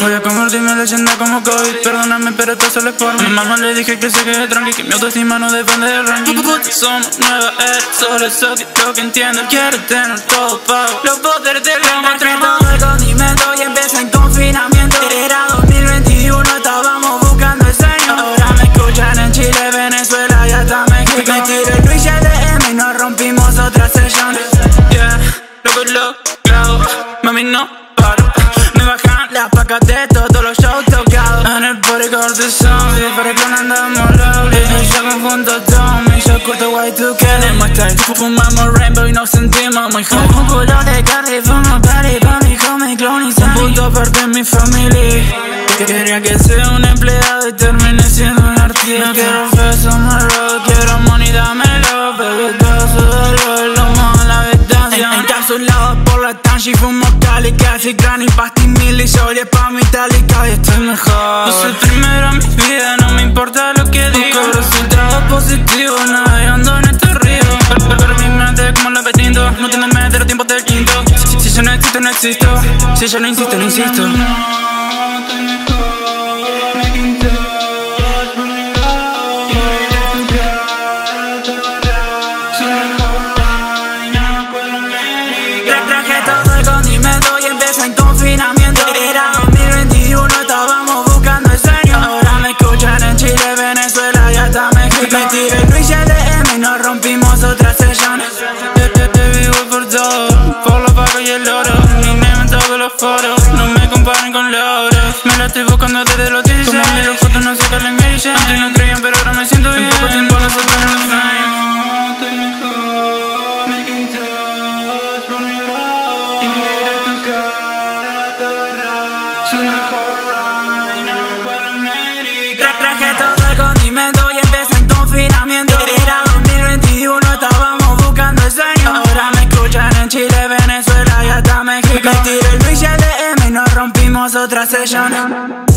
Voy a convertirme leyenda como COVID. Perdóname pero esto solo es por mí. Mamá le dije que se quede tranqui Que mi autoestima no depende del ranking. Somos nueva era, solo eso que lo que entiendo. Quiero tener todo pago Los poderes del hombre mami no las placas de todos los shows tocados. En el party de zombie Para que no andamos lovely Yo conjunto Tommy Yo curto Y2K Le muestra Fumamos rainbow y nos sentimos muy high. Un culo de carry Fumo party pa' mi homie clone y Un punto aparte de mi familia Quería que sea un empleado y termine siendo un artista. No quiero feso, rock Quiero money, dámelo y fumo granny, mil y soy pa' mi itálica y estoy mejor. Yo soy primero en mi vida, no me importa lo que digo Busco resultados positivos, navegando en este río Pero mi mente como la apetito, no tiene mente los tiempos del quinto. Si, yo no existo, no existo. Si yo no insisto, no insisto buscando desde los 16 Como los fotos no sé qué le Antes no creían pero ahora me siento bien. En poco tiempo los otros en para América. Traje todo el condimento y empecé era 2021, estábamos buscando el sueño. Ahora me escuchan en Chile, Venezuela y hasta México. Me tiré el Luis LM y nos rompimos otra sesión